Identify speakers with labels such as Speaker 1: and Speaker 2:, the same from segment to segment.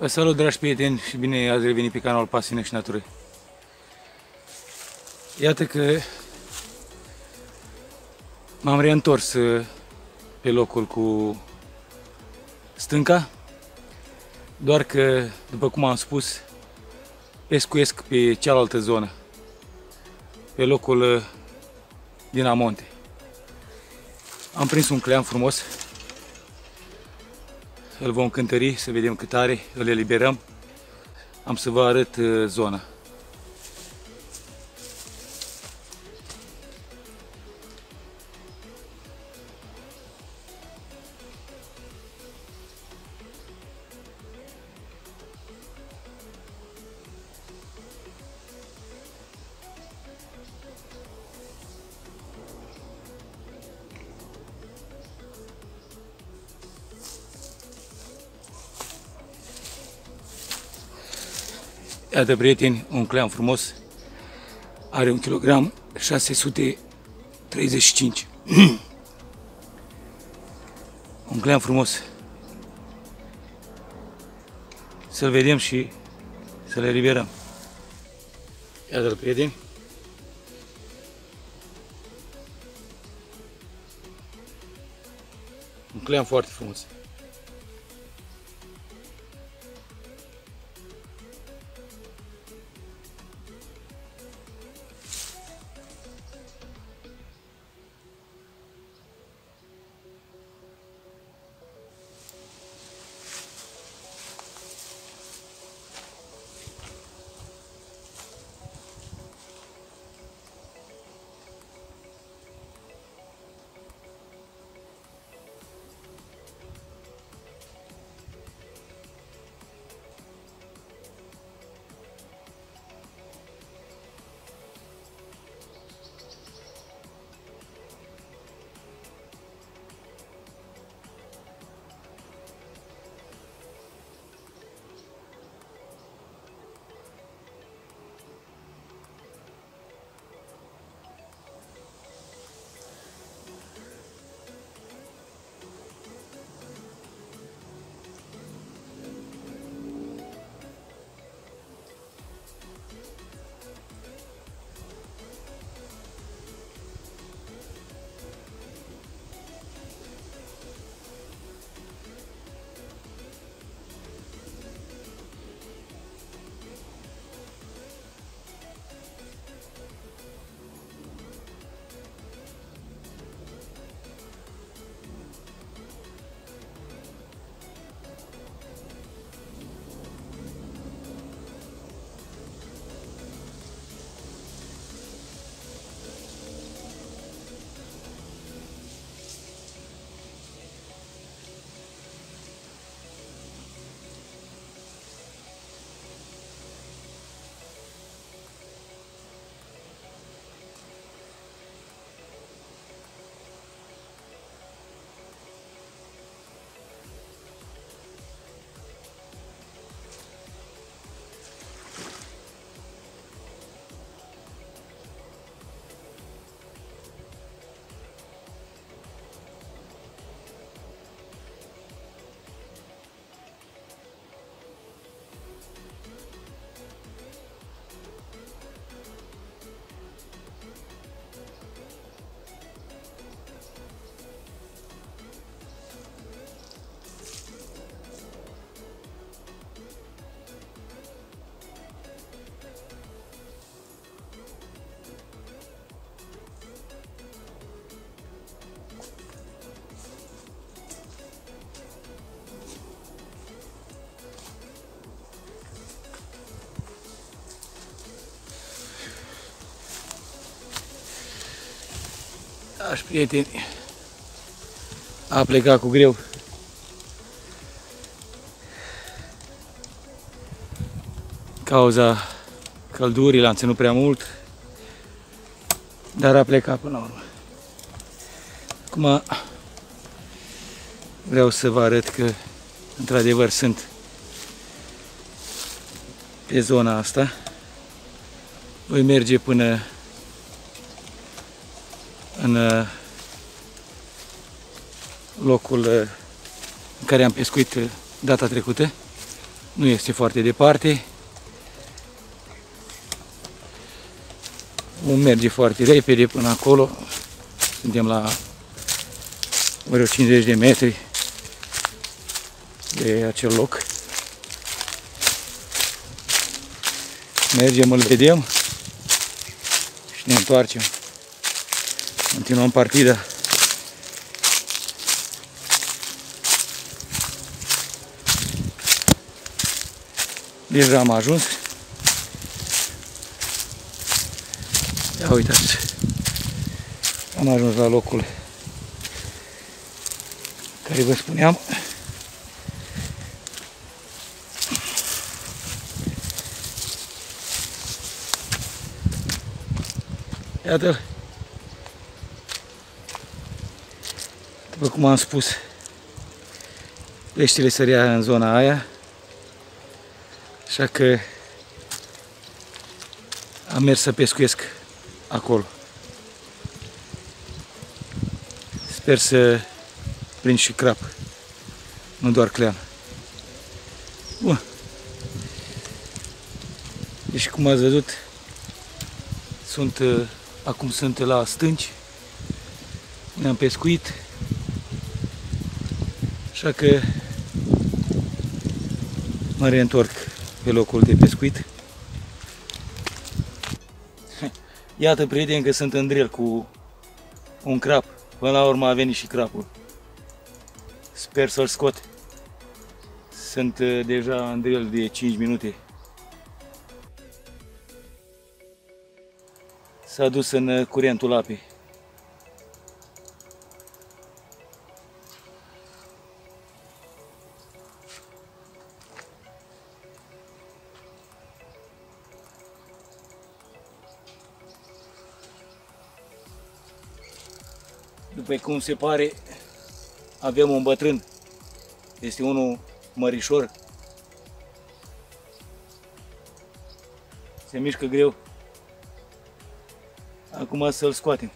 Speaker 1: Vă salut, dragi prieteni, și bine ați revenit pe canalul Pasiune și Natură. Iată că m-am reîntors uh, pe locul cu stânca, doar că, după cum am spus, pescuiesc pe cealaltă zonă, pe locul uh, din Amonte. Am prins un clean frumos, îl vom cântări să vedem cât are, îl eliberăm. Am să vă arăt uh, zona. Iată, prieteni, un clean frumos. Are un kilogram 635. un clean frumos. Să-l vedem și să le liberăm. Iată-l, prieteni. Un clean foarte frumos. Aș prieteni, a plecat cu greu. Cauza căldurii l-am ținut prea mult, dar a plecat până la urmă. Acum vreau să vă arăt că într-adevăr sunt pe zona asta. Voi merge până în uh, locul uh, în care am pescuit uh, data trecută. Nu este foarte departe. Vom merge foarte repede până acolo. Suntem la vreo 50 de metri de acel loc. Mergem, îl vedem și ne întoarcem. Continuăm partida. Deja am ajuns. Ia uitați. Am ajuns la locul care vă spuneam. Iată-l. După cum am spus, peștele sărea în zona aia, așa că am mers să pescuiesc acolo. Sper să prind și crap, nu doar clean. Bun. Deci cum ați văzut, sunt, uh, acum sunt la stânci, ne-am pescuit, așa că mă reîntorc pe locul de pescuit. Iată, prieteni, că sunt în drill cu un crap. Până la urmă a venit și crapul. Sper să-l scot. Sunt uh, deja în drill de 5 minute. S-a dus în uh, curentul apei. După cum se pare, avem un bătrân. Este unul mărișor. Se mișcă greu. Acum să-l scoatem.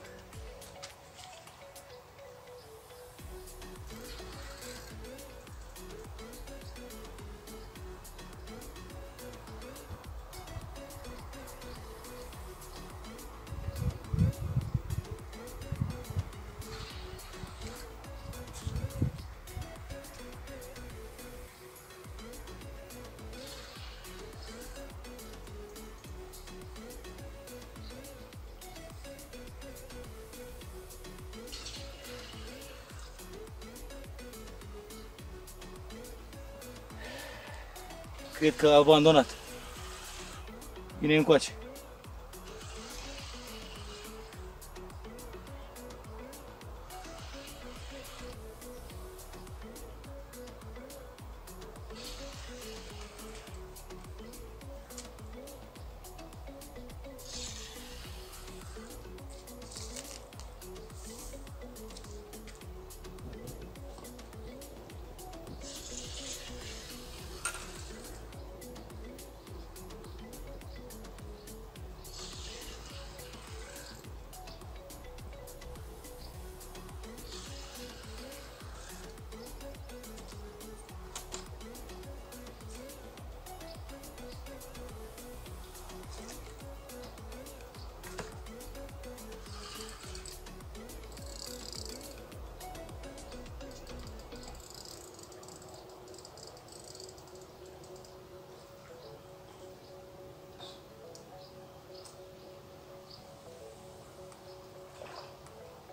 Speaker 1: Cred că a abandonat. Vine încoace.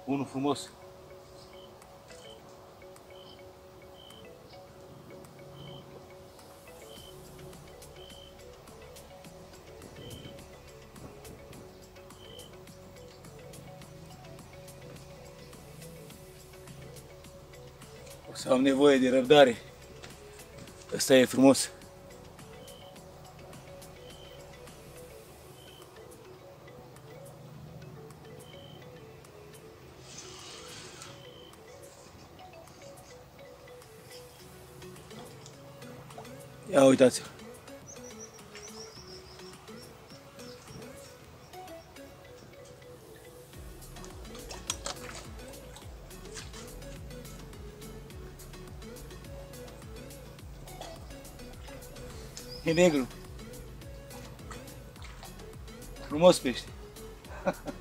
Speaker 1: Unul frumos. O să am nevoie de răbdare. Ăsta e frumos. Ia uitați E negru. Frumos pește.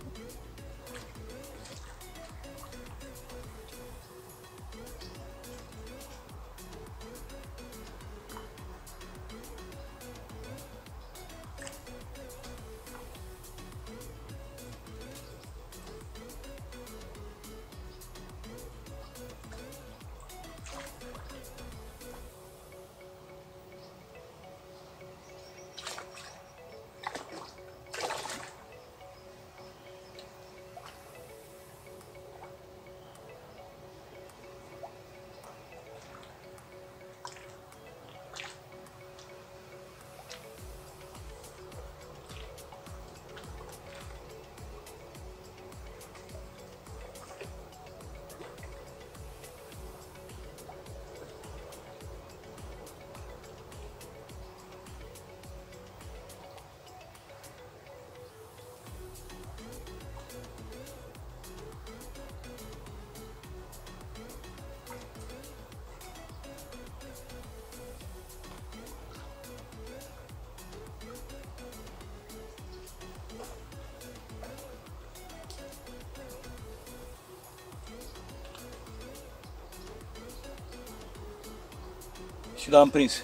Speaker 1: și l-am prins.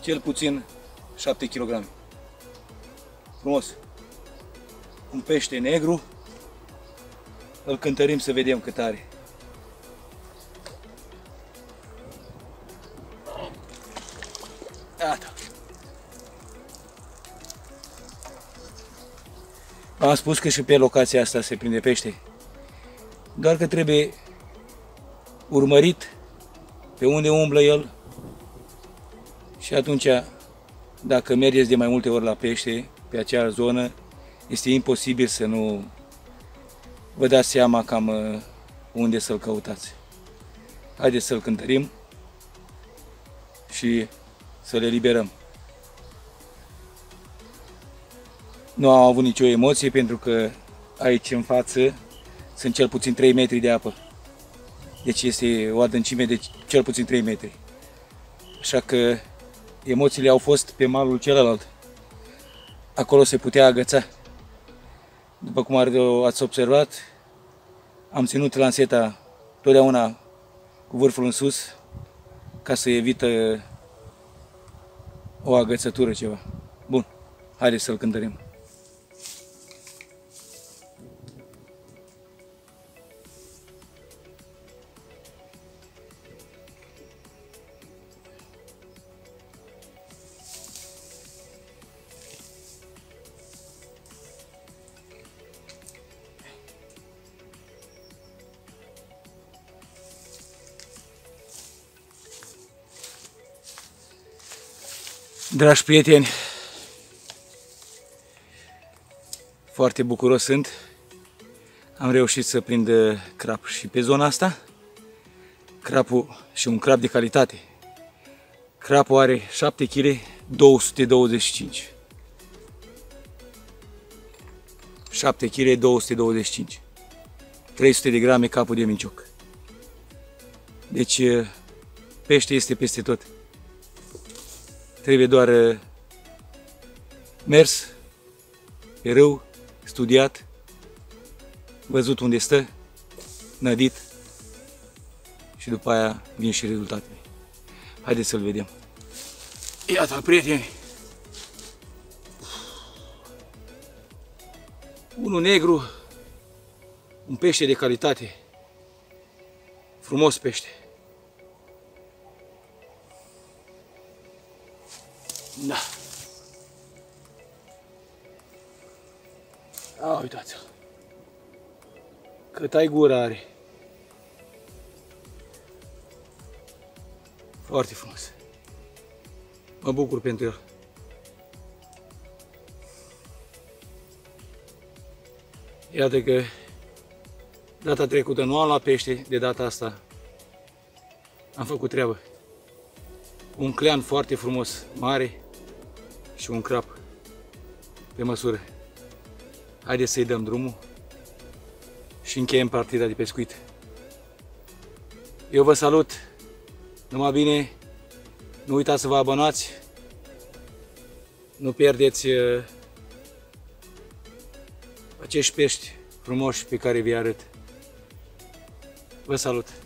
Speaker 1: Cel puțin 7 kg. Frumos. Un pește negru. Îl cântărim să vedem cât are. Gata. Am spus că și pe locația asta se prinde pește. Doar că trebuie urmărit pe unde umblă el și atunci, dacă mergeți de mai multe ori la pește pe acea zonă, este imposibil să nu vă dați seama cam uh, unde să-l căutați. Haideți să-l cântărim și să le liberăm. Nu am avut nicio emoție pentru că aici în față sunt cel puțin 3 metri de apă. Deci este o adâncime de cel puțin 3 metri. Așa că emoțiile au fost pe malul celălalt. Acolo se putea agăța. După cum ați observat, am ținut lanseta totdeauna cu vârful în sus ca să evită o agățătură ceva. Bun, haideți să-l cântărim. Dragi prieteni, foarte bucuros sunt. Am reușit să prind crap și pe zona asta. Crapul și un crap de calitate. Crapul are 7 kg 225. 7 kg 225. 300 de grame capul de mincioc. Deci pește este peste tot. Trebuie doar uh, mers pe râu, studiat, văzut unde stă, nădit și după aia vin și rezultatele. Haideți să-l vedem. Iată, prieteni! Unul negru, un pește de calitate, frumos pește. Da. A, uitați-l. Cât ai gură are. Foarte frumos. Mă bucur pentru el. Iată că data trecută nu am luat pește, de data asta am făcut treabă. Un clean foarte frumos, mare, și un crap pe măsură. Haideți să-i dăm drumul și încheiem partida de pescuit. Eu vă salut, numai bine, Nu uitați să vă abonați. Nu pierdeți uh, acești pești frumoși pe care vi arăt. Vă salut!